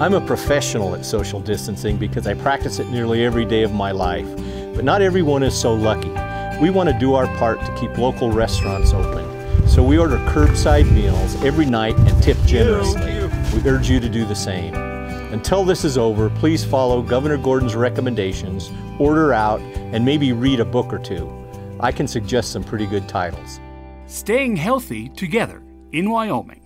I'm a professional at social distancing because I practice it nearly every day of my life, but not everyone is so lucky. We want to do our part to keep local restaurants open, so we order curbside meals every night and tip generously. We urge you to do the same. Until this is over, please follow Governor Gordon's recommendations, order out, and maybe read a book or two. I can suggest some pretty good titles. Staying healthy together in Wyoming.